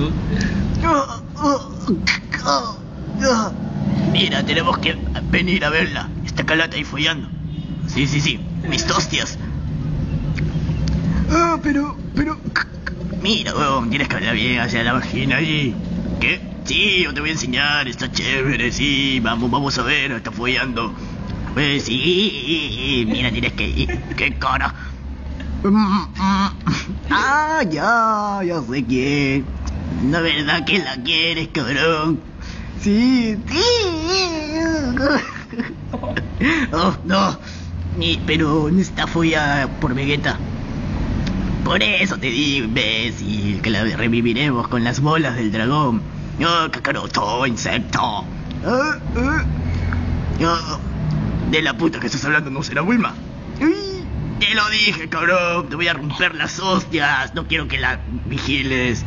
tú. Mira, tenemos que venir a verla. Está calata ahí follando. Sí, sí, sí. Mis hostias. Ah, pero, pero... Mira, weón, tienes que hablar bien hacia la vagina allí. ¿Qué? Sí, yo te voy a enseñar, está chévere, sí, vamos, vamos a ver, está follando. Pues sí, mira, tienes que... ¿Qué cara? Ah, ya, ya sé quién. ¿No verdad que la quieres, cabrón? Sí, sí. Oh, no. Pero no está follada por Vegeta. Por eso te digo, imbécil, que la reviviremos con las bolas del dragón. Oh, cacaroto, insecto. Ah, ah. Oh, de la puta que estás hablando no será Wilma. Te lo dije, cabrón. Te voy a romper las hostias. No quiero que la vigiles.